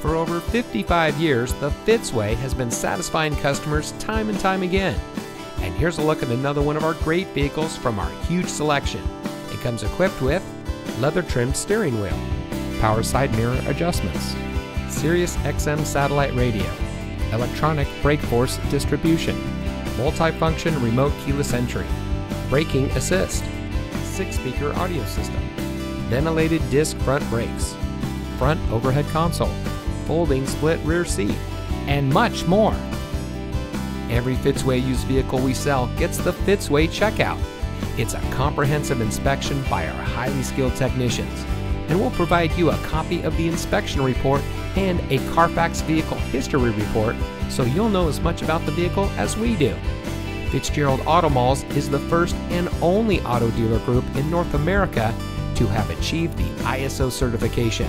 For over 55 years, the Fitzway has been satisfying customers time and time again. And here's a look at another one of our great vehicles from our huge selection. It comes equipped with leather trimmed steering wheel, power side mirror adjustments, Sirius XM satellite radio, electronic brake force distribution, multifunction remote keyless entry, braking assist, six speaker audio system, ventilated disc front brakes, front overhead console, folding split rear seat, and much more. Every Fitzway used vehicle we sell gets the Fitzway checkout. It's a comprehensive inspection by our highly skilled technicians, and we'll provide you a copy of the inspection report and a Carfax vehicle history report so you'll know as much about the vehicle as we do. Fitzgerald Auto Malls is the first and only auto dealer group in North America to have achieved the ISO certification.